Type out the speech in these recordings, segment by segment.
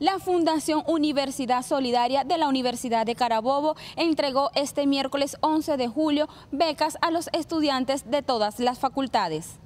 La Fundación Universidad Solidaria de la Universidad de Carabobo entregó este miércoles 11 de julio becas a los estudiantes de todas las facultades.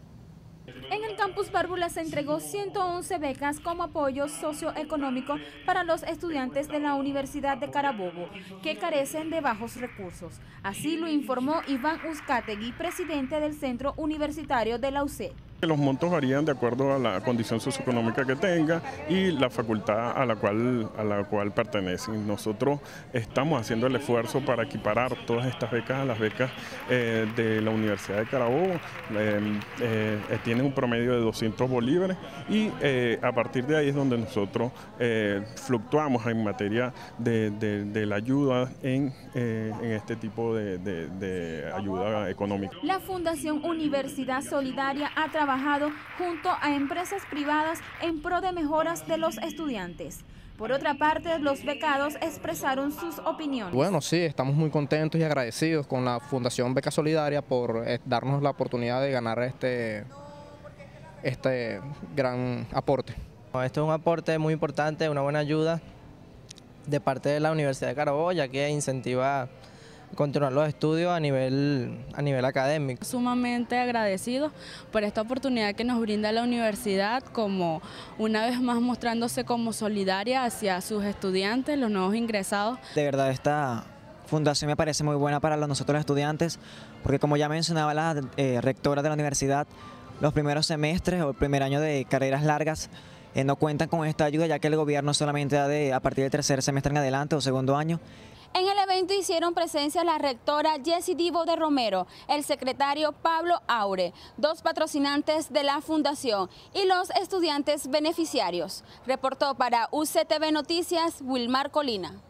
En el campus Bárbula se entregó 111 becas como apoyo socioeconómico para los estudiantes de la Universidad de Carabobo, que carecen de bajos recursos. Así lo informó Iván Uzcategui, presidente del Centro Universitario de la UCE. Los montos varían de acuerdo a la condición socioeconómica que tenga y la facultad a la cual, a la cual pertenecen. Nosotros estamos haciendo el esfuerzo para equiparar todas estas becas a las becas eh, de la Universidad de Carabobo. Eh, eh, tienen un promedio de 200 bolívares y a partir de ahí es donde nosotros fluctuamos en materia de, la ayuda en, este tipo de, de ayuda económica. La Fundación Universidad Solidaria ha trabajado junto a empresas privadas en pro de mejoras de los estudiantes. Por otra parte, los becados expresaron sus opiniones. Bueno, sí, estamos muy contentos y agradecidos con la Fundación Beca Solidaria por eh, darnos la oportunidad de ganar este, este gran aporte. Esto es un aporte muy importante, una buena ayuda de parte de la Universidad de Carabobo, ya que incentiva continuar los estudios a nivel, a nivel académico. Sumamente agradecidos por esta oportunidad que nos brinda la universidad, como una vez más mostrándose como solidaria hacia sus estudiantes, los nuevos ingresados. De verdad esta fundación me parece muy buena para nosotros los estudiantes, porque como ya mencionaba la eh, rectora de la universidad, los primeros semestres o el primer año de carreras largas eh, no cuentan con esta ayuda, ya que el gobierno solamente da de, a partir del tercer semestre en adelante o segundo año. En el evento hicieron presencia la rectora Jessie Divo de Romero, el secretario Pablo Aure, dos patrocinantes de la fundación y los estudiantes beneficiarios. Reportó para UCTV Noticias Wilmar Colina.